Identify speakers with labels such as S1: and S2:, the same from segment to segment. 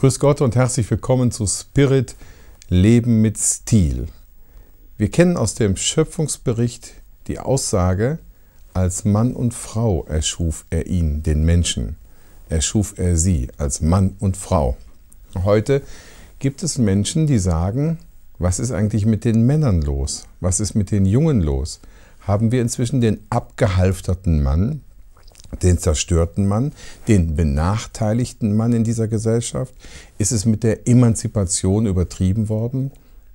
S1: Grüß Gott und herzlich willkommen zu Spirit Leben mit Stil. Wir kennen aus dem Schöpfungsbericht die Aussage, als Mann und Frau erschuf er ihn, den Menschen. Erschuf er sie als Mann und Frau. Heute gibt es Menschen, die sagen, was ist eigentlich mit den Männern los? Was ist mit den Jungen los? Haben wir inzwischen den abgehalfterten Mann, den zerstörten Mann, den benachteiligten Mann in dieser Gesellschaft? Ist es mit der Emanzipation übertrieben worden?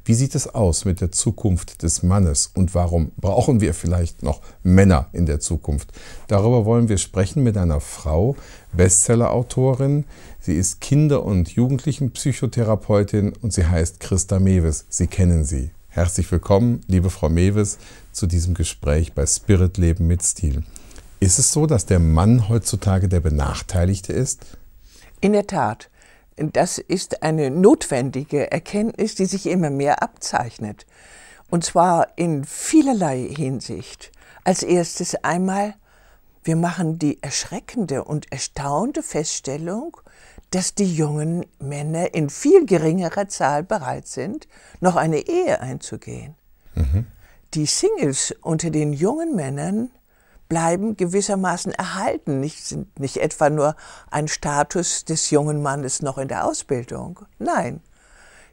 S1: Wie sieht es aus mit der Zukunft des Mannes und warum brauchen wir vielleicht noch Männer in der Zukunft? Darüber wollen wir sprechen mit einer Frau, Bestsellerautorin. Sie ist Kinder- und Jugendlichenpsychotherapeutin und sie heißt Christa Mewes. Sie kennen sie. Herzlich willkommen, liebe Frau Mewes, zu diesem Gespräch bei Spirit Leben mit Stil. Ist es so, dass der Mann heutzutage der Benachteiligte ist?
S2: In der Tat. Das ist eine notwendige Erkenntnis, die sich immer mehr abzeichnet. Und zwar in vielerlei Hinsicht. Als erstes einmal, wir machen die erschreckende und erstaunte Feststellung, dass die jungen Männer in viel geringerer Zahl bereit sind, noch eine Ehe einzugehen. Mhm. Die Singles unter den jungen Männern bleiben gewissermaßen erhalten, nicht, sind nicht etwa nur ein Status des jungen Mannes noch in der Ausbildung. Nein.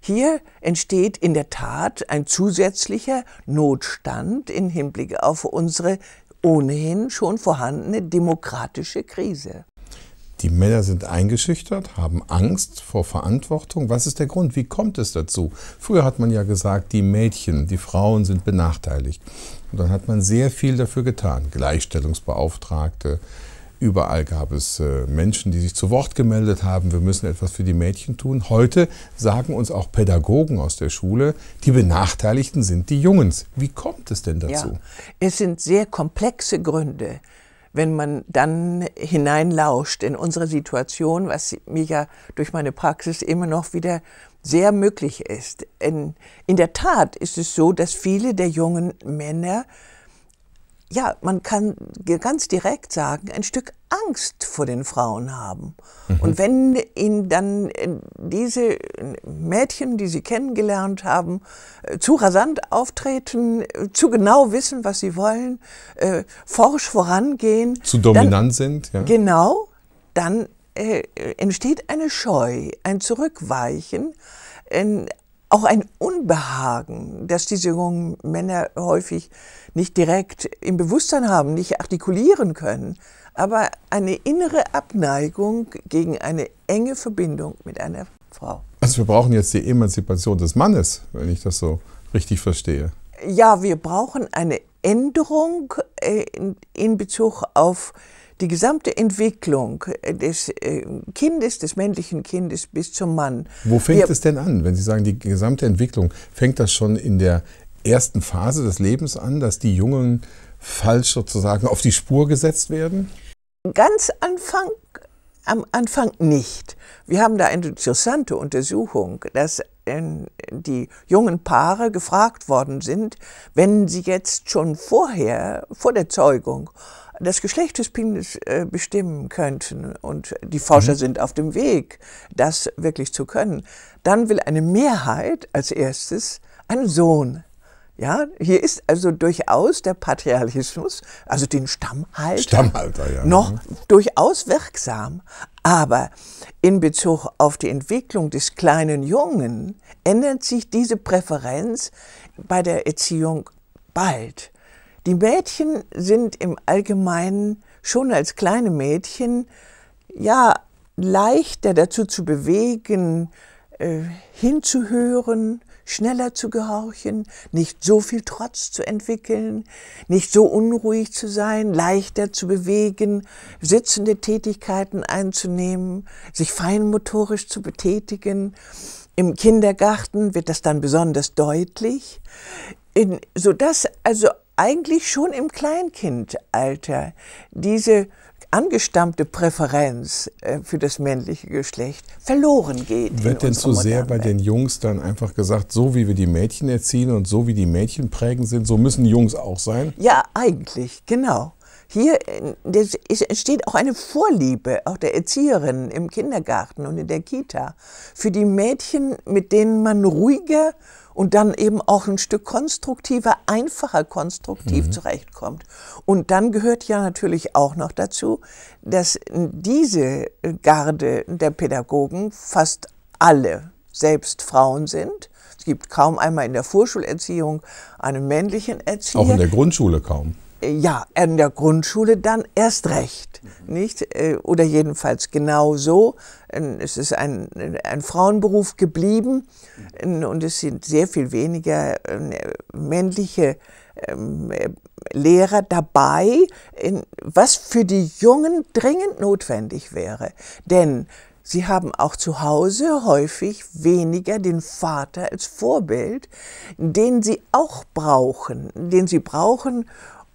S2: Hier entsteht in der Tat ein zusätzlicher Notstand im Hinblick auf unsere ohnehin schon vorhandene demokratische Krise.
S1: Die Männer sind eingeschüchtert, haben Angst vor Verantwortung. Was ist der Grund? Wie kommt es dazu? Früher hat man ja gesagt, die Mädchen, die Frauen sind benachteiligt. Und dann hat man sehr viel dafür getan. Gleichstellungsbeauftragte, überall gab es äh, Menschen, die sich zu Wort gemeldet haben, wir müssen etwas für die Mädchen tun. Heute sagen uns auch Pädagogen aus der Schule, die Benachteiligten sind die Jungs. Wie kommt es denn dazu? Ja,
S2: es sind sehr komplexe Gründe wenn man dann hineinlauscht in unsere Situation, was mir ja durch meine Praxis immer noch wieder sehr möglich ist. In, in der Tat ist es so, dass viele der jungen Männer ja, man kann ganz direkt sagen, ein Stück Angst vor den Frauen haben. Mhm. Und wenn ihnen dann äh, diese Mädchen, die sie kennengelernt haben, äh, zu rasant auftreten, äh, zu genau wissen, was sie wollen, forsch vorangehen.
S1: Zu dominant dann, sind,
S2: ja. Genau, dann äh, entsteht eine Scheu, ein Zurückweichen, ein, auch ein Unbehagen, das diese jungen Männer häufig nicht direkt im Bewusstsein haben, nicht artikulieren können, aber eine innere Abneigung gegen eine enge Verbindung mit einer Frau.
S1: Also wir brauchen jetzt die Emanzipation des Mannes, wenn ich das so richtig verstehe.
S2: Ja, wir brauchen eine Änderung äh, in Bezug auf die gesamte Entwicklung des äh, Kindes, des männlichen Kindes bis zum Mann.
S1: Wo fängt wir, es denn an? Wenn Sie sagen, die gesamte Entwicklung, fängt das schon in der ersten Phase des Lebens an, dass die Jungen falsch sozusagen auf die Spur gesetzt werden?
S2: Ganz Anfang, am Anfang nicht. Wir haben da eine interessante Untersuchung, dass äh, die jungen Paare gefragt worden sind, wenn sie jetzt schon vorher, vor der Zeugung, das Geschlecht des Penis äh, bestimmen könnten, und die Forscher mhm. sind auf dem Weg, das wirklich zu können, dann will eine Mehrheit als erstes einen Sohn. Ja, hier ist also durchaus der Patriarchismus, also den Stammhalter,
S1: Stammhalter ja.
S2: noch mhm. durchaus wirksam. Aber in Bezug auf die Entwicklung des kleinen Jungen ändert sich diese Präferenz bei der Erziehung bald. Die Mädchen sind im Allgemeinen schon als kleine Mädchen ja leichter dazu zu bewegen, äh, hinzuhören, schneller zu gehorchen, nicht so viel Trotz zu entwickeln, nicht so unruhig zu sein, leichter zu bewegen, sitzende Tätigkeiten einzunehmen, sich feinmotorisch zu betätigen. Im Kindergarten wird das dann besonders deutlich, in, sodass also eigentlich schon im Kleinkindalter diese angestammte Präferenz äh, für das männliche Geschlecht verloren geht.
S1: Wird denn zu sehr bei den Jungs dann einfach gesagt, so wie wir die Mädchen erziehen und so wie die Mädchen prägen sind, so müssen Jungs auch sein?
S2: Ja, eigentlich, genau. hier entsteht auch eine Vorliebe, auch der Erzieherinnen im Kindergarten und in der Kita, für die Mädchen, mit denen man ruhiger und dann eben auch ein Stück konstruktiver, einfacher konstruktiv mhm. zurechtkommt. Und dann gehört ja natürlich auch noch dazu, dass diese Garde der Pädagogen fast alle selbst Frauen sind. Es gibt kaum einmal in der Vorschulerziehung einen männlichen Erzieher.
S1: Auch in der Grundschule kaum.
S2: Ja, in der Grundschule dann erst recht, nicht? Äh, oder jedenfalls genau so. Es ist ein, ein Frauenberuf geblieben und es sind sehr viel weniger äh, männliche ähm, Lehrer dabei, was für die Jungen dringend notwendig wäre. Denn Sie haben auch zu Hause häufig weniger den Vater als Vorbild, den sie auch brauchen, den sie brauchen,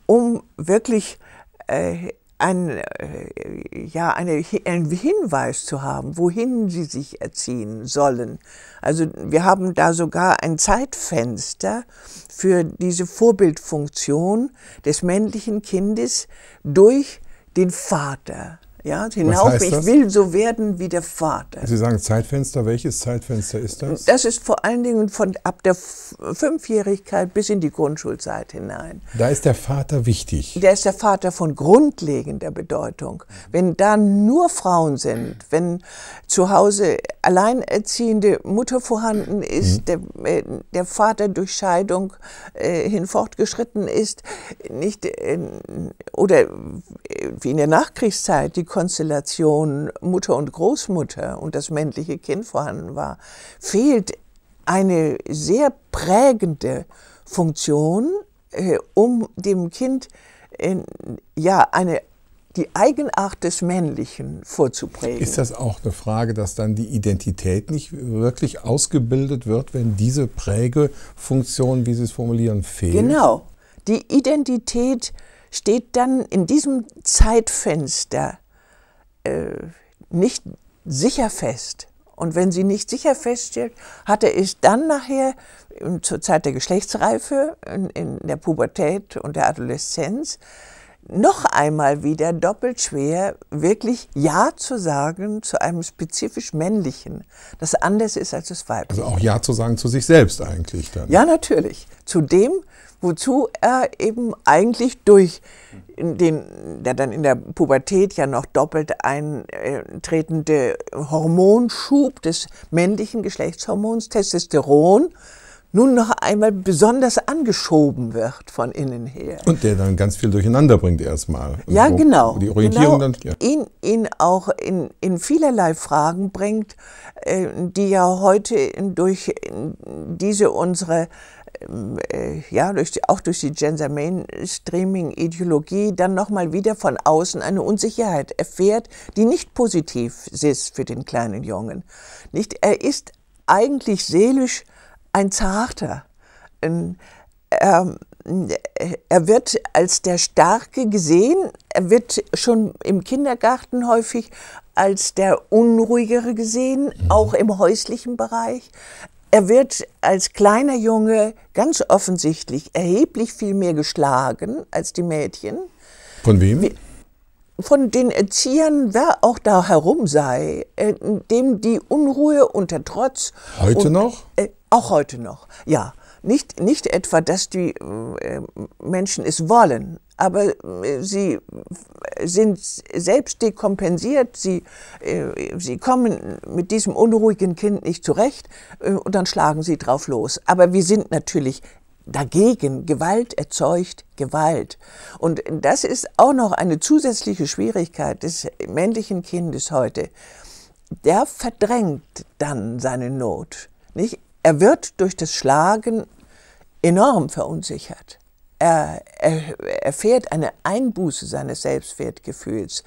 S2: um wirklich äh, ein, äh, ja, eine, einen Hinweis zu haben, wohin sie sich erziehen sollen. Also wir haben da sogar ein Zeitfenster für diese Vorbildfunktion des männlichen Kindes durch den Vater. Ja, hinauf, ich will so werden wie der Vater.
S1: Sie sagen Zeitfenster, welches Zeitfenster ist das?
S2: Das ist vor allen Dingen von ab der Fünfjährigkeit bis in die Grundschulzeit hinein.
S1: Da ist der Vater wichtig.
S2: Da ist der Vater von grundlegender Bedeutung. Wenn da nur Frauen sind, wenn zu Hause alleinerziehende Mutter vorhanden ist, mhm. der, äh, der, Vater durch Scheidung äh, hinfortgeschritten ist, nicht, äh, oder äh, wie in der Nachkriegszeit die Konstellation Mutter und Großmutter und das männliche Kind vorhanden war, fehlt eine sehr prägende Funktion, äh, um dem Kind äh, ja eine die Eigenart des Männlichen vorzuprägen.
S1: Ist das auch eine Frage, dass dann die Identität nicht wirklich ausgebildet wird, wenn diese Prägefunktion, wie Sie es formulieren, fehlt?
S2: Genau. Die Identität steht dann in diesem Zeitfenster äh, nicht sicher fest. Und wenn sie nicht sicher feststellt, hat er es dann nachher zur Zeit der Geschlechtsreife, in, in der Pubertät und der Adoleszenz, noch einmal wieder doppelt schwer, wirklich Ja zu sagen zu einem spezifisch männlichen, das anders ist als das weibliche.
S1: Also auch Ja zu sagen zu sich selbst eigentlich dann.
S2: Ja, natürlich. Zu dem, wozu er eben eigentlich durch den, der dann in der Pubertät ja noch doppelt eintretende Hormonschub des männlichen Geschlechtshormons Testosteron nun noch einmal besonders angeschoben wird von innen her.
S1: Und der dann ganz viel durcheinander bringt erstmal.
S2: Also ja, genau.
S1: Die Orientierung
S2: genau,
S1: dann. Ja.
S2: Ihn, ihn auch in, in vielerlei Fragen bringt, äh, die ja heute durch diese unsere ja, durch die, auch durch die Gender Mainstreaming-Ideologie dann nochmal wieder von außen eine Unsicherheit erfährt, die nicht positiv ist für den kleinen Jungen. Nicht, er ist eigentlich seelisch ein Zarter. Ähm, er wird als der Starke gesehen, er wird schon im Kindergarten häufig als der Unruhigere gesehen, mhm. auch im häuslichen Bereich. Er wird als kleiner Junge ganz offensichtlich erheblich viel mehr geschlagen als die Mädchen.
S1: Von wem?
S2: Von den Erziehern, wer auch da herum sei, äh, dem die Unruhe und der Trotz.
S1: Heute und, noch?
S2: Äh, auch heute noch, ja. Nicht, nicht etwa, dass die äh, Menschen es wollen, aber äh, sie sind selbst dekompensiert, sie, äh, sie kommen mit diesem unruhigen Kind nicht zurecht und dann schlagen sie drauf los. Aber wir sind natürlich dagegen. Gewalt erzeugt Gewalt. Und das ist auch noch eine zusätzliche Schwierigkeit des männlichen Kindes heute. Der verdrängt dann seine Not. Nicht? Er wird durch das Schlagen enorm verunsichert. Er, er erfährt eine Einbuße seines Selbstwertgefühls.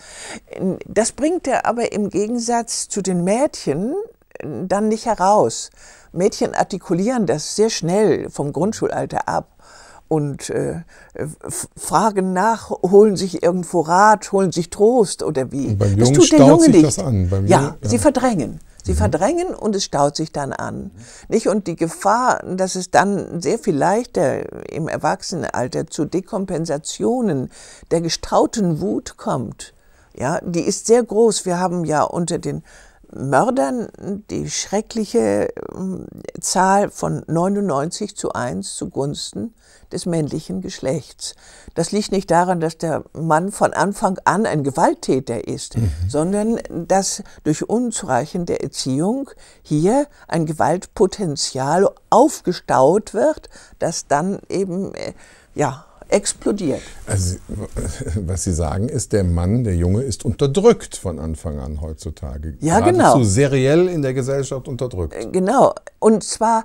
S2: Das bringt er aber im Gegensatz zu den Mädchen dann nicht heraus. Mädchen artikulieren das sehr schnell vom Grundschulalter ab und äh, fragen nach, holen sich irgendwo Rat, holen sich Trost oder wie.
S1: Und beim Jungen das tut der Junge nicht. Das an.
S2: ja, ja, sie verdrängen. Sie mhm. verdrängen und es staut sich dann an. Nicht? Und die Gefahr, dass es dann sehr viel leichter im Erwachsenenalter zu Dekompensationen der gestauten Wut kommt, ja, die ist sehr groß. Wir haben ja unter den Mördern die schreckliche ähm, Zahl von 99 zu 1 zugunsten des männlichen Geschlechts. Das liegt nicht daran, dass der Mann von Anfang an ein Gewalttäter ist, mhm. sondern dass durch unzureichende Erziehung hier ein Gewaltpotenzial aufgestaut wird, das dann eben äh, ja explodiert.
S1: Also, was Sie sagen ist, der Mann, der Junge ist unterdrückt von Anfang an heutzutage.
S2: Ja, Geradezu genau.
S1: seriell in der Gesellschaft unterdrückt.
S2: Äh, genau. Und zwar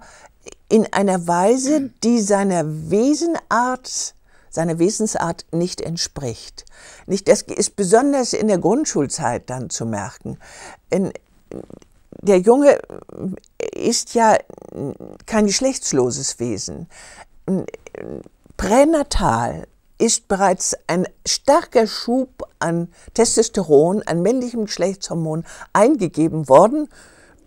S2: in einer Weise, die seiner Wesenart seiner Wesensart nicht entspricht. Nicht, das ist besonders in der Grundschulzeit dann zu merken. In, der Junge ist ja kein geschlechtsloses Wesen pränatal ist bereits ein starker Schub an Testosteron, an männlichem Geschlechtshormon eingegeben worden,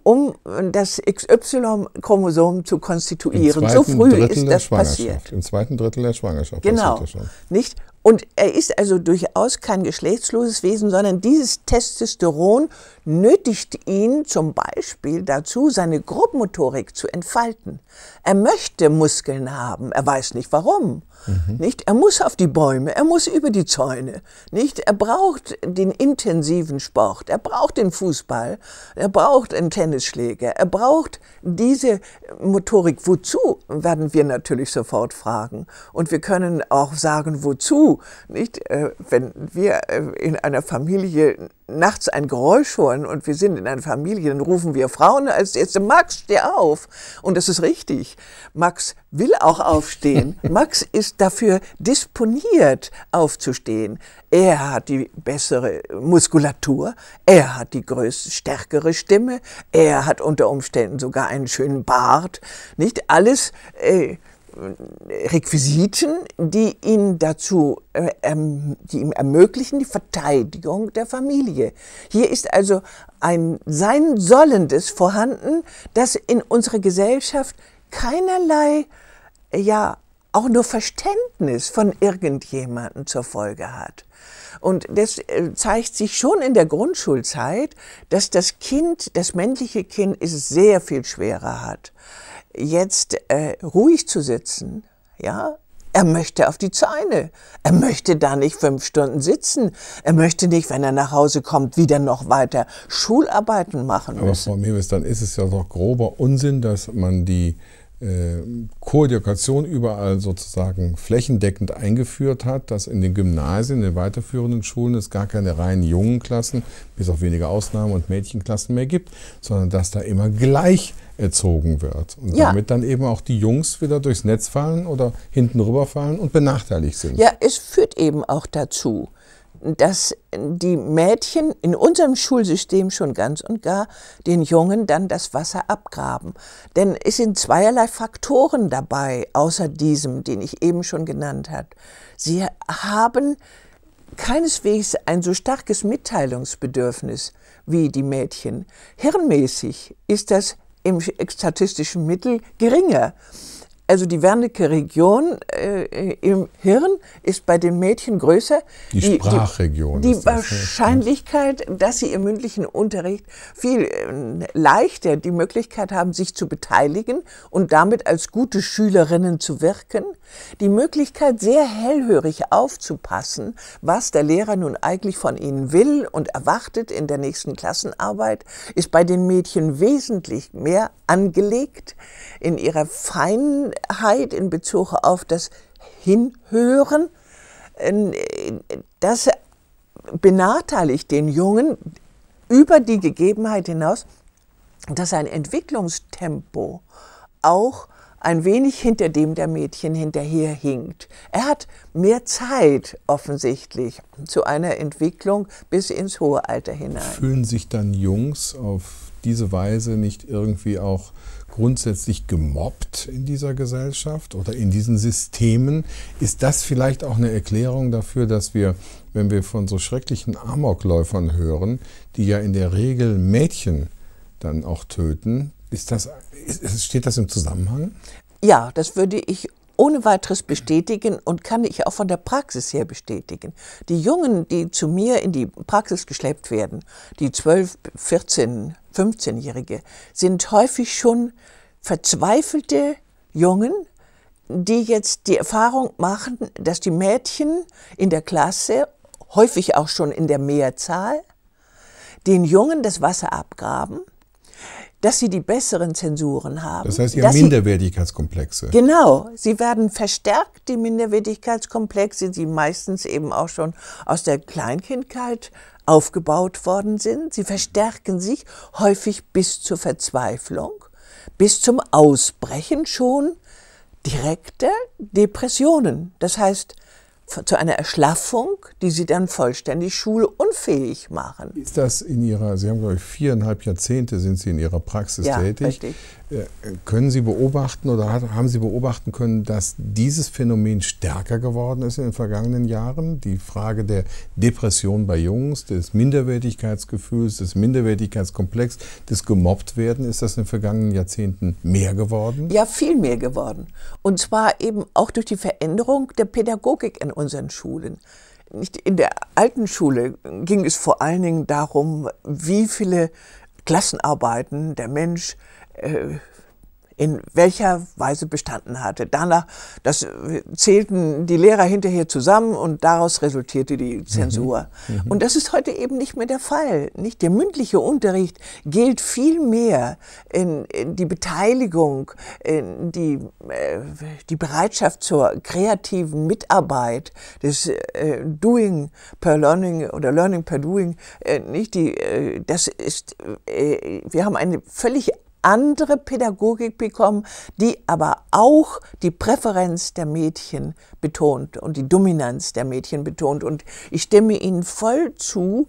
S2: um das XY-Chromosom zu konstituieren. So früh
S1: Drittel
S2: ist das passiert.
S1: Im zweiten Drittel der Schwangerschaft.
S2: Genau. Nicht? Und er ist also durchaus kein geschlechtsloses Wesen, sondern dieses Testosteron nötigt ihn zum Beispiel dazu, seine Grobmotorik zu entfalten. Er möchte Muskeln haben, er weiß nicht warum. Mhm. Nicht? Er muss auf die Bäume, er muss über die Zäune. Nicht? Er braucht den intensiven Sport, er braucht den Fußball, er braucht einen Tennisschläger, er braucht diese Motorik. Wozu, werden wir natürlich sofort fragen. Und wir können auch sagen, wozu. Nicht? Äh, wenn wir äh, in einer Familie nachts ein Geräusch hören und wir sind in einer Familie, dann rufen wir Frauen als erste, Max, steh auf. Und das ist richtig. Max will auch aufstehen. Max ist dafür disponiert, aufzustehen. Er hat die bessere Muskulatur, er hat die größte, stärkere Stimme, er hat unter Umständen sogar einen schönen Bart. Nicht alles äh, Requisiten, die ihn dazu, äh, ähm, die ihm ermöglichen, die Verteidigung der Familie. Hier ist also ein sein Sollendes vorhanden, das in unserer Gesellschaft keinerlei, ja, auch nur Verständnis von irgendjemandem zur Folge hat. Und das äh, zeigt sich schon in der Grundschulzeit, dass das Kind, das männliche Kind, es sehr viel schwerer hat jetzt äh, ruhig zu sitzen, ja, er möchte auf die Zäune. Er möchte da nicht fünf Stunden sitzen. Er möchte nicht, wenn er nach Hause kommt, wieder noch weiter Schularbeiten machen müssen.
S1: Aber Frau Mewes, dann ist es ja doch grober Unsinn, dass man die Koedukation überall sozusagen flächendeckend eingeführt hat, dass in den Gymnasien, in den weiterführenden Schulen es gar keine reinen jungen Klassen, bis auf wenige Ausnahmen und Mädchenklassen mehr gibt, sondern dass da immer gleich erzogen wird. Und ja. damit dann eben auch die Jungs wieder durchs Netz fallen oder hinten rüberfallen und benachteiligt sind.
S2: Ja, es führt eben auch dazu, dass die Mädchen in unserem Schulsystem schon ganz und gar den Jungen dann das Wasser abgraben. Denn es sind zweierlei Faktoren dabei, außer diesem, den ich eben schon genannt habe. Sie haben keineswegs ein so starkes Mitteilungsbedürfnis wie die Mädchen. Hirnmäßig ist das im statistischen Mittel geringer. Also die Wernicke-Region äh, im Hirn ist bei den Mädchen größer.
S1: Die, die Sprachregion.
S2: Die, die Wahrscheinlichkeit, dass sie im mündlichen Unterricht viel äh, leichter die Möglichkeit haben, sich zu beteiligen und damit als gute Schülerinnen zu wirken. Die Möglichkeit, sehr hellhörig aufzupassen, was der Lehrer nun eigentlich von ihnen will und erwartet in der nächsten Klassenarbeit, ist bei den Mädchen wesentlich mehr angelegt in ihrer Feinheit in Bezug auf das Hinhören. Das benachteiligt den Jungen über die Gegebenheit hinaus, dass sein Entwicklungstempo auch ein wenig hinter dem der Mädchen hinterherhinkt. Er hat mehr Zeit offensichtlich zu einer Entwicklung bis ins hohe Alter hinein.
S1: Fühlen sich dann Jungs auf diese Weise nicht irgendwie auch grundsätzlich gemobbt in dieser Gesellschaft oder in diesen Systemen? Ist das vielleicht auch eine Erklärung dafür, dass wir, wenn wir von so schrecklichen Amokläufern hören, die ja in der Regel Mädchen dann auch töten. Ist das, ist, steht das im Zusammenhang?
S2: Ja, das würde ich ohne weiteres bestätigen und kann ich auch von der Praxis her bestätigen. Die Jungen, die zu mir in die Praxis geschleppt werden, die 12, 14, 15-Jährige, sind häufig schon verzweifelte Jungen, die jetzt die Erfahrung machen, dass die Mädchen in der Klasse, häufig auch schon in der Mehrzahl, den Jungen das Wasser abgraben, dass sie die besseren Zensuren haben.
S1: Das heißt, sie haben Minderwertigkeitskomplexe.
S2: Sie, genau, sie werden verstärkt, die Minderwertigkeitskomplexe, die meistens eben auch schon aus der Kleinkindheit aufgebaut worden sind. Sie verstärken sich häufig bis zur Verzweiflung, bis zum Ausbrechen schon direkte Depressionen. Das heißt, zu einer Erschlaffung, die sie dann vollständig schulunfähig machen.
S1: Ist das in Ihrer, Sie haben glaube ich viereinhalb Jahrzehnte sind Sie in Ihrer Praxis
S2: ja,
S1: tätig.
S2: Richtig.
S1: Äh, können Sie beobachten oder haben Sie beobachten können, dass dieses Phänomen stärker geworden ist in den vergangenen Jahren? Die Frage der Depression bei Jungs, des Minderwertigkeitsgefühls, des Minderwertigkeitskomplex, des Gemobbtwerden, ist das in den vergangenen Jahrzehnten mehr geworden?
S2: Ja, viel mehr geworden. Und zwar eben auch durch die Veränderung der Pädagogik in unseren Schulen. In der alten Schule ging es vor allen Dingen darum, wie viele Klassenarbeiten der Mensch in welcher Weise bestanden hatte. Danach, das zählten die Lehrer hinterher zusammen und daraus resultierte die Zensur. Mhm. Mhm. Und das ist heute eben nicht mehr der Fall. Nicht der mündliche Unterricht gilt viel mehr in, in die Beteiligung, in die, äh, die Bereitschaft zur kreativen Mitarbeit, des äh, Doing per Learning oder Learning per Doing. Äh, nicht die, äh, das ist, äh, wir haben eine völlig andere Pädagogik bekommen, die aber auch die Präferenz der Mädchen betont und die Dominanz der Mädchen betont. Und ich stimme Ihnen voll zu,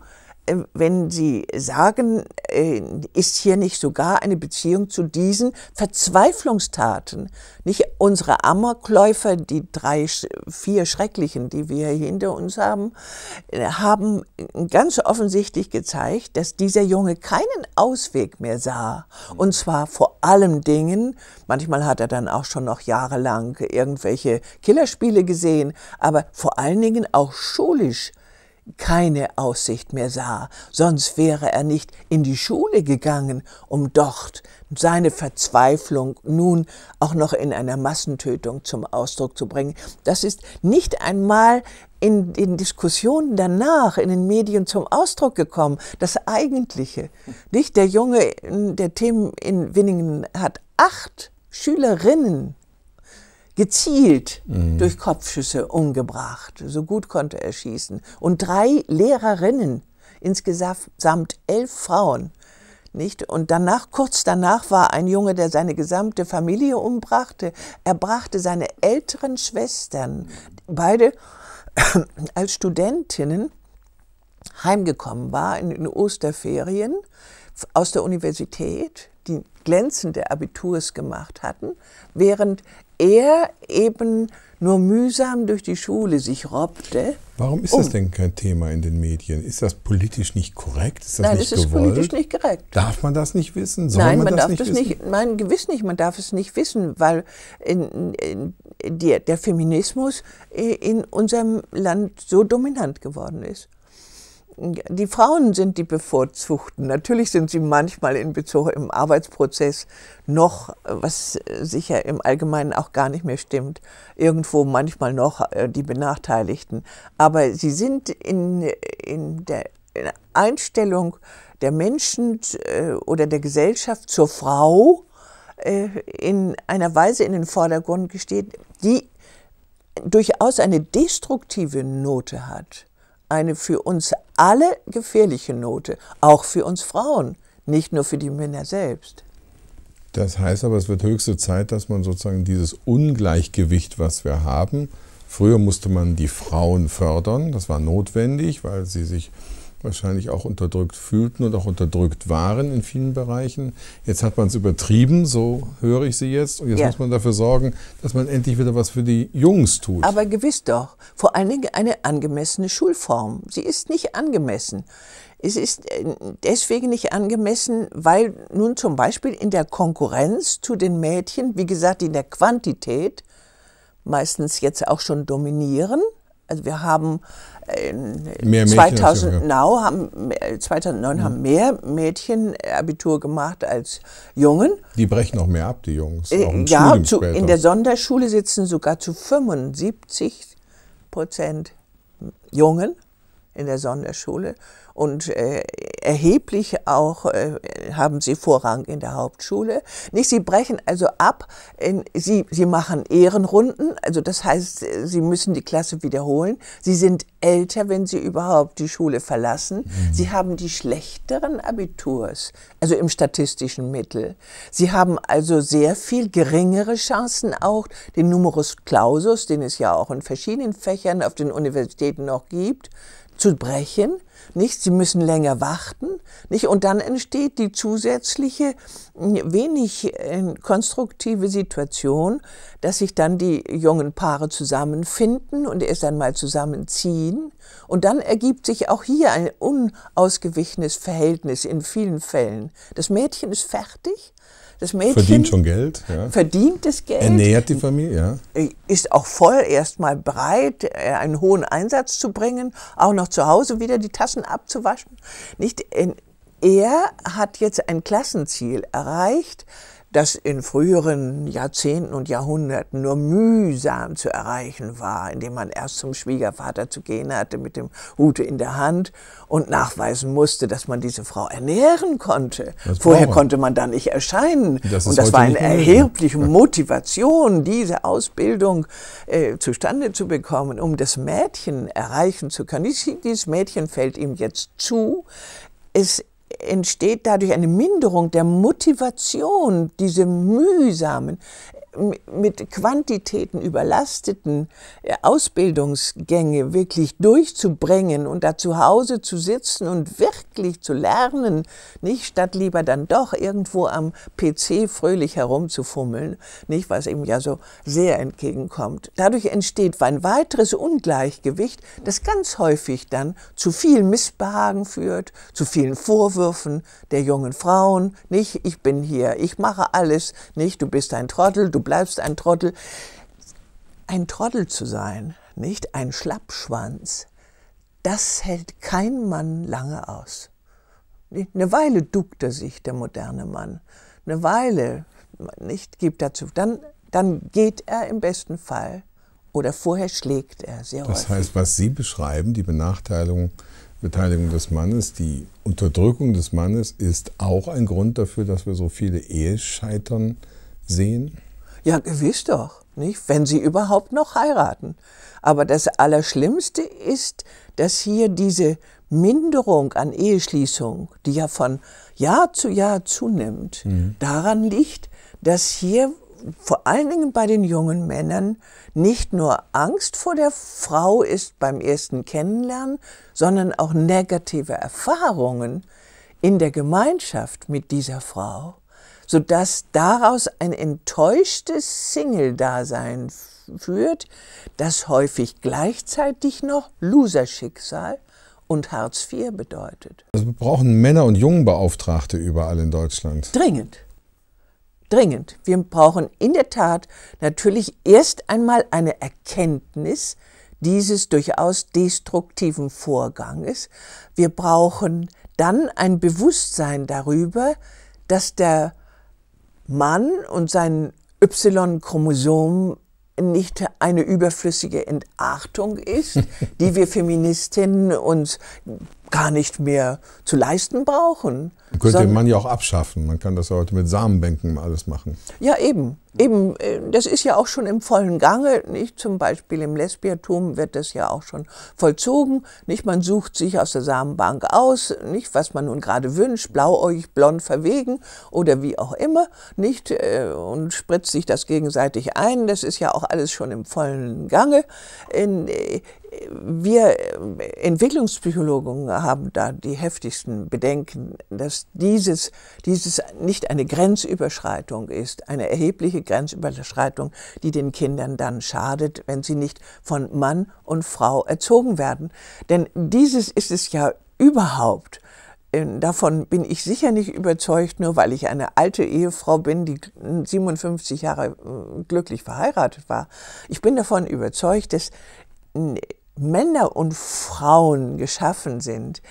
S2: wenn Sie sagen, äh, ist hier nicht sogar eine Beziehung zu diesen Verzweiflungstaten? Nicht unsere Amokläufer, die drei, vier Schrecklichen, die wir hier hinter uns haben, äh, haben ganz offensichtlich gezeigt, dass dieser Junge keinen Ausweg mehr sah. Und zwar vor allem Dingen, manchmal hat er dann auch schon noch jahrelang irgendwelche Killerspiele gesehen, aber vor allen Dingen auch schulisch keine Aussicht mehr sah, sonst wäre er nicht in die Schule gegangen, um dort seine Verzweiflung nun auch noch in einer Massentötung zum Ausdruck zu bringen. Das ist nicht einmal in den Diskussionen danach in den Medien zum Ausdruck gekommen. Das Eigentliche. Nicht der Junge, der Tim in Winningen hat acht Schülerinnen gezielt mhm. durch Kopfschüsse umgebracht. So gut konnte er schießen. Und drei Lehrerinnen, insgesamt elf Frauen. Nicht? Und danach, kurz danach, war ein Junge, der seine gesamte Familie umbrachte. Er brachte seine älteren Schwestern, beide als Studentinnen, heimgekommen war in den Osterferien aus der Universität, die glänzende Abiturs gemacht hatten, während er eben nur mühsam durch die Schule sich robbte.
S1: Warum ist um. das denn kein Thema in den Medien? Ist das politisch nicht korrekt? Ist das
S2: Nein,
S1: nicht
S2: es ist
S1: gewollt?
S2: politisch nicht korrekt.
S1: Darf man das nicht wissen? Soll
S2: Nein,
S1: man,
S2: man
S1: das
S2: darf
S1: nicht
S2: das
S1: wissen?
S2: nicht. Nein, gewiss nicht. Man darf es nicht wissen, weil in, in, der, der Feminismus in unserem Land so dominant geworden ist die Frauen sind die Bevorzugten. Natürlich sind sie manchmal in Bezug im Arbeitsprozess noch, was sicher im Allgemeinen auch gar nicht mehr stimmt, irgendwo manchmal noch äh, die Benachteiligten. Aber sie sind in, in der Einstellung der Menschen äh, oder der Gesellschaft zur Frau äh, in einer Weise in den Vordergrund gesteht, die durchaus eine destruktive Note hat eine für uns alle gefährliche Note, auch für uns Frauen, nicht nur für die Männer selbst.
S1: Das heißt aber, es wird höchste Zeit, dass man sozusagen dieses Ungleichgewicht, was wir haben, früher musste man die Frauen fördern, das war notwendig, weil sie sich wahrscheinlich auch unterdrückt fühlten und auch unterdrückt waren in vielen Bereichen. Jetzt hat man es übertrieben, so höre ich Sie jetzt. Und jetzt ja. muss man dafür sorgen, dass man endlich wieder was für die Jungs tut.
S2: Aber gewiss doch. Vor allen Dingen eine angemessene Schulform. Sie ist nicht angemessen. Es ist äh, deswegen nicht angemessen, weil nun zum Beispiel in der Konkurrenz zu den Mädchen, wie gesagt, in der Quantität, meistens jetzt auch schon dominieren. Also wir haben äh, mehr 2000, now haben, 2009 mhm. haben mehr Mädchen Abitur gemacht als Jungen.
S1: Die brechen auch mehr ab, die Jungs.
S2: Äh, ja, zu, in der Sonderschule sitzen sogar zu 75 Prozent Jungen in der Sonderschule und äh, erheblich auch äh, haben sie Vorrang in der Hauptschule. Nicht, sie brechen also ab, in, sie, sie machen Ehrenrunden, also das heißt, sie müssen die Klasse wiederholen. Sie sind älter, wenn sie überhaupt die Schule verlassen. Mhm. Sie haben die schlechteren Abiturs, also im statistischen Mittel. Sie haben also sehr viel geringere Chancen auch, den Numerus Clausus, den es ja auch in verschiedenen Fächern auf den Universitäten noch gibt, zu brechen nicht? Sie müssen länger warten, nicht? Und dann entsteht die zusätzliche, wenig äh, konstruktive Situation, dass sich dann die jungen Paare zusammenfinden und erst einmal zusammenziehen. Und dann ergibt sich auch hier ein unausgewichenes Verhältnis in vielen Fällen. Das Mädchen ist fertig, das Mädchen
S1: verdient schon Geld, ja.
S2: verdient das Geld,
S1: ernährt die Familie,
S2: ja. ist auch voll erstmal bereit, äh, einen hohen Einsatz zu bringen, auch noch zu Hause wieder die Tassen abzuwaschen. Nicht? Er hat jetzt ein Klassenziel erreicht, das in früheren Jahrzehnten und Jahrhunderten nur mühsam zu erreichen war, indem man erst zum Schwiegervater zu gehen hatte mit dem Hute in der Hand und nachweisen musste, dass man diese Frau ernähren konnte. Das Vorher konnte man da nicht erscheinen. Das und das war eine erhebliche Motivation, diese Ausbildung äh, zustande zu bekommen, um das Mädchen erreichen zu können. Dieses Mädchen fällt ihm jetzt zu. Es entsteht dadurch eine Minderung der Motivation, diese mühsamen, mit Quantitäten überlasteten äh, Ausbildungsgänge wirklich durchzubringen und da zu Hause zu sitzen und wirklich zu lernen, nicht statt lieber dann doch irgendwo am PC fröhlich herumzufummeln, nicht was ihm ja so sehr entgegenkommt. Dadurch entsteht ein weiteres Ungleichgewicht, das ganz häufig dann zu viel Missbehagen führt, zu vielen Vorwürfen der jungen Frauen, nicht ich bin hier, ich mache alles, nicht du bist ein Trottel, du bleibst ein Trottel. Ein Trottel zu sein, nicht ein Schlappschwanz, das hält kein Mann lange aus. Eine Weile duckt er sich, der moderne Mann. Eine Weile nicht gibt dazu. Dann, dann geht er im besten Fall oder vorher schlägt er sehr
S1: Das häufig. heißt, was Sie beschreiben, die Benachteiligung Beteiligung des Mannes, die Unterdrückung des Mannes ist auch ein Grund dafür, dass wir so viele Ehescheitern sehen?
S2: Ja, gewiss doch, nicht? Wenn sie überhaupt noch heiraten. Aber das Allerschlimmste ist, dass hier diese Minderung an Eheschließung, die ja von Jahr zu Jahr zunimmt, mhm. daran liegt, dass hier vor allen Dingen bei den jungen Männern nicht nur Angst vor der Frau ist beim ersten Kennenlernen, sondern auch negative Erfahrungen in der Gemeinschaft mit dieser Frau sodass daraus ein enttäuschtes Single-Dasein führt, das häufig gleichzeitig noch Loserschicksal und Hartz IV bedeutet.
S1: Also wir brauchen Männer- und Jungenbeauftragte überall in Deutschland.
S2: Dringend. Dringend. Wir brauchen in der Tat natürlich erst einmal eine Erkenntnis dieses durchaus destruktiven Vorganges. Wir brauchen dann ein Bewusstsein darüber, dass der Mann und sein Y-Chromosom nicht eine überflüssige Entartung ist, die wir Feministinnen uns gar nicht mehr zu leisten brauchen.
S1: Man könnte den Mann ja auch abschaffen. Man kann das heute mit Samenbänken alles machen.
S2: Ja, eben. Eben, äh, das ist ja auch schon im vollen Gange, nicht? Zum Beispiel im Lesbiertum wird das ja auch schon vollzogen, nicht? Man sucht sich aus der Samenbank aus, nicht? Was man nun gerade wünscht, blauäugig, blond, verwegen oder wie auch immer, nicht? Äh, und spritzt sich das gegenseitig ein. Das ist ja auch alles schon im vollen Gange. Äh, wir Entwicklungspsychologen haben da die heftigsten Bedenken, dass dieses, dieses nicht eine Grenzüberschreitung ist, eine erhebliche Grenzüberschreitung, die den Kindern dann schadet, wenn sie nicht von Mann und Frau erzogen werden. Denn dieses ist es ja überhaupt, äh, davon bin ich sicher nicht überzeugt, nur weil ich eine alte Ehefrau bin, die 57 Jahre äh, glücklich verheiratet war. Ich bin davon überzeugt, dass Männer und Frauen geschaffen sind,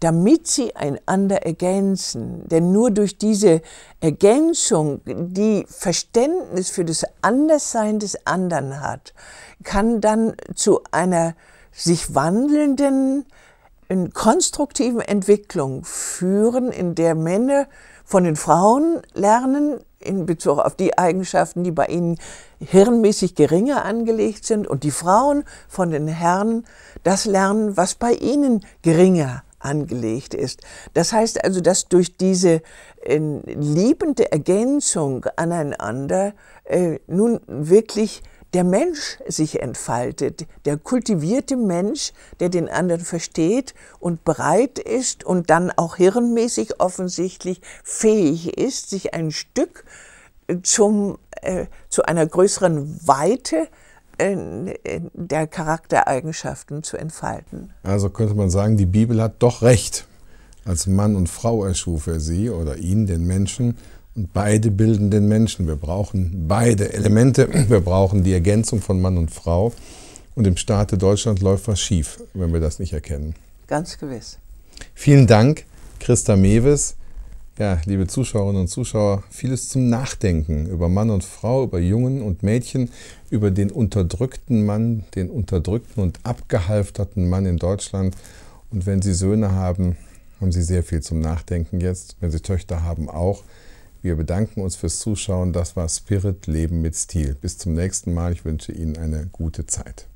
S2: damit sie einander ergänzen. Denn nur durch diese Ergänzung, die Verständnis für das Anderssein des anderen hat, kann dann zu einer sich wandelnden, konstruktiven Entwicklung führen, in der Männer von den Frauen lernen, in Bezug auf die Eigenschaften, die bei ihnen hirnmäßig geringer angelegt sind, und die Frauen von den Herren das lernen, was bei ihnen geringer angelegt ist. Das heißt also, dass durch diese äh, liebende Ergänzung aneinander äh, nun wirklich der Mensch sich entfaltet, der kultivierte Mensch, der den anderen versteht und bereit ist und dann auch hirnmäßig offensichtlich fähig ist, sich ein Stück äh, zum, äh, zu einer größeren Weite der Charaktereigenschaften zu entfalten.
S1: Also könnte man sagen, die Bibel hat doch recht. Als Mann und Frau erschuf er sie oder ihn, den Menschen, und beide bilden den Menschen. Wir brauchen beide Elemente. Wir brauchen die Ergänzung von Mann und Frau. Und im Staate Deutschland läuft was schief, wenn wir das nicht erkennen.
S2: Ganz gewiss.
S1: Vielen Dank, Christa Mewes. Ja, liebe Zuschauerinnen und Zuschauer, vieles zum Nachdenken über Mann und Frau, über Jungen und Mädchen, über den unterdrückten Mann, den unterdrückten und abgehalfterten Mann in Deutschland. Und wenn Sie Söhne haben, haben Sie sehr viel zum Nachdenken jetzt. Wenn Sie Töchter haben, auch. Wir bedanken uns fürs Zuschauen. Das war Spirit Leben mit Stil. Bis zum nächsten Mal. Ich wünsche Ihnen eine gute Zeit.